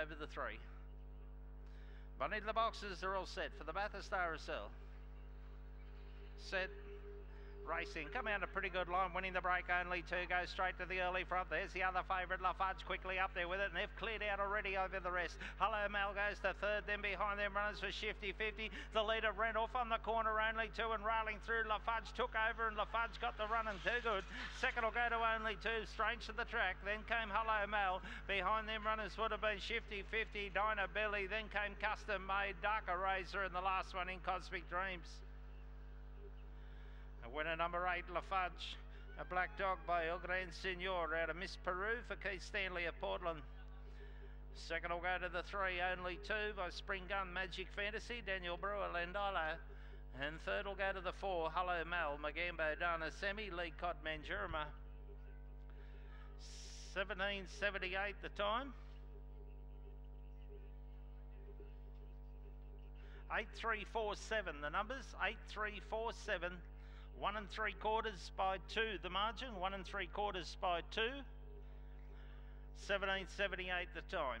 over the three. Bunny the boxes, they're all set for the Bathurst RSL. Set, racing. Come out a pretty good line, winning the break only two. goes straight to the early front. There's the other favourite, Lafarge, quickly up there with it, and they've cleared out already over the rest. Hello Mal goes to third, then behind them runners for Shifty 50. The leader ran off on the corner only two and railing through. Lafarge took over, and Lafarge got the run and too good. Second will go to only two, strange to the track. Then came Hello Mal. Behind them runners would have been Shifty 50, Dinah Billy. Then came Custom Made, Darker Razor, and the last one in Cosmic Dreams. Winner number eight, Lafarge. A black dog by El Grand Senor out of Miss Peru for Keith Stanley of Portland. Second will go to the three, only two by Spring Gun Magic Fantasy, Daniel Brewer, Llandilo. And third will go to the four, Hello Mel, Magambo Dana Semi, Lee Cod Mandurama. 1778 the time. 8347 the numbers, 8347 one and three quarters by two, the margin. One and three quarters by two. 1778 the time.